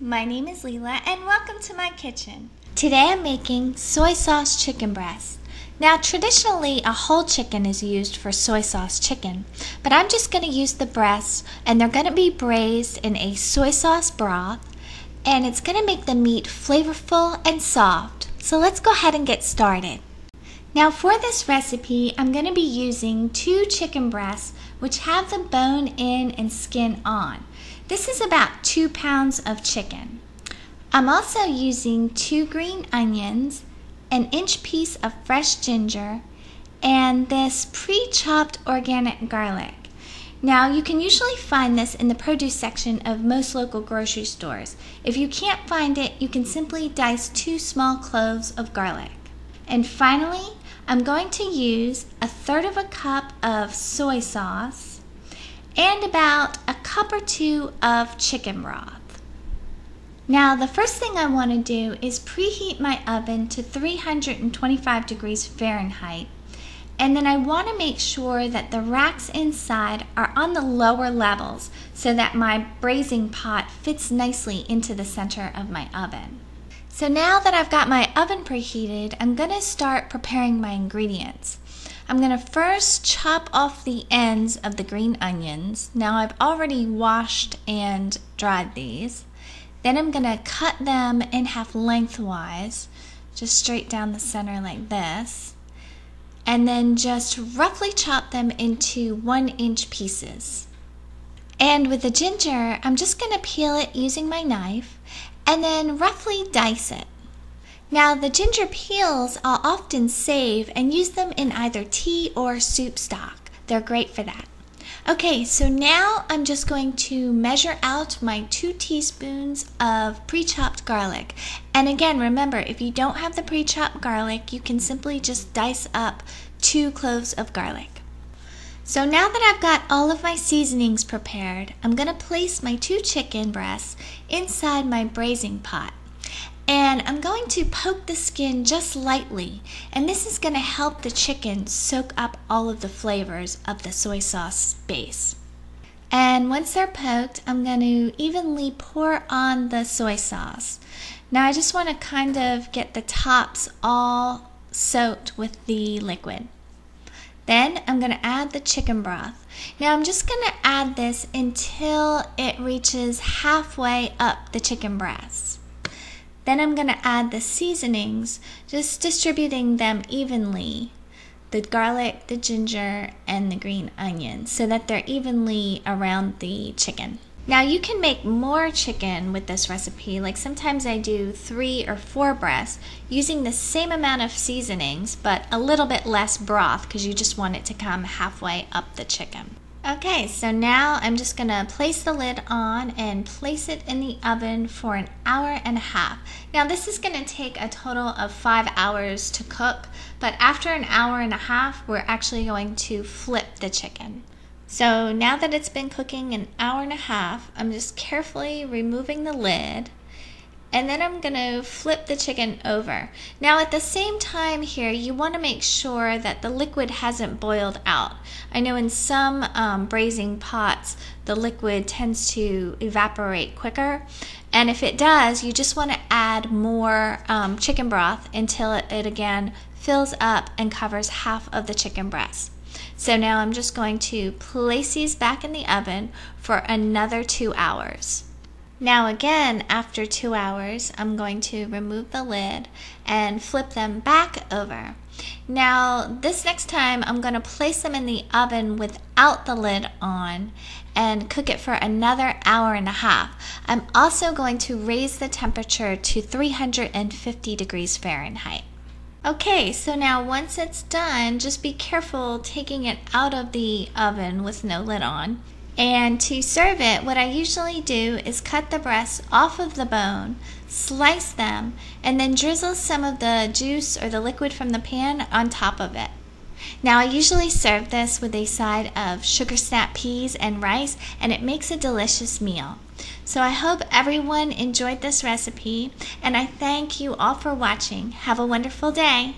my name is Leela and welcome to my kitchen. Today I'm making soy sauce chicken breast. Now traditionally a whole chicken is used for soy sauce chicken, but I'm just going to use the breasts and they're going to be braised in a soy sauce broth and it's going to make the meat flavorful and soft. So let's go ahead and get started. Now for this recipe, I'm going to be using two chicken breasts which have the bone in and skin on. This is about two pounds of chicken. I'm also using two green onions, an inch piece of fresh ginger, and this pre-chopped organic garlic. Now, you can usually find this in the produce section of most local grocery stores. If you can't find it, you can simply dice two small cloves of garlic. And finally, I'm going to use a third of a cup of soy sauce and about cup or two of chicken broth. Now the first thing I want to do is preheat my oven to 325 degrees Fahrenheit and then I want to make sure that the racks inside are on the lower levels so that my braising pot fits nicely into the center of my oven. So now that I've got my oven preheated, I'm going to start preparing my ingredients. I'm going to first chop off the ends of the green onions. Now I've already washed and dried these. Then I'm going to cut them in half lengthwise, just straight down the center like this. And then just roughly chop them into one inch pieces. And with the ginger, I'm just going to peel it using my knife and then roughly dice it. Now, the ginger peels I'll often save and use them in either tea or soup stock. They're great for that. Okay, so now I'm just going to measure out my two teaspoons of pre chopped garlic. And again, remember, if you don't have the pre chopped garlic, you can simply just dice up two cloves of garlic. So now that I've got all of my seasonings prepared, I'm going to place my two chicken breasts inside my braising pot. And I'm going to poke the skin just lightly, and this is going to help the chicken soak up all of the flavors of the soy sauce base. And once they're poked, I'm going to evenly pour on the soy sauce. Now I just want to kind of get the tops all soaked with the liquid. Then I'm going to add the chicken broth. Now I'm just going to add this until it reaches halfway up the chicken breast. Then I'm going to add the seasonings, just distributing them evenly. The garlic, the ginger, and the green onions so that they're evenly around the chicken. Now you can make more chicken with this recipe. Like sometimes I do three or four breasts using the same amount of seasonings, but a little bit less broth because you just want it to come halfway up the chicken. Okay, so now I'm just gonna place the lid on and place it in the oven for an hour and a half. Now this is gonna take a total of five hours to cook, but after an hour and a half, we're actually going to flip the chicken. So now that it's been cooking an hour and a half, I'm just carefully removing the lid and then I'm going to flip the chicken over. Now at the same time here, you want to make sure that the liquid hasn't boiled out. I know in some um, braising pots, the liquid tends to evaporate quicker. And if it does, you just want to add more um, chicken broth until it, it again fills up and covers half of the chicken breast. So now I'm just going to place these back in the oven for another two hours. Now again, after two hours, I'm going to remove the lid and flip them back over. Now, this next time, I'm going to place them in the oven without the lid on and cook it for another hour and a half. I'm also going to raise the temperature to 350 degrees Fahrenheit. Okay, so now once it's done, just be careful taking it out of the oven with no lid on. And to serve it, what I usually do is cut the breasts off of the bone, slice them, and then drizzle some of the juice or the liquid from the pan on top of it. Now I usually serve this with a side of sugar snap peas and rice and it makes a delicious meal. So I hope everyone enjoyed this recipe and I thank you all for watching. Have a wonderful day.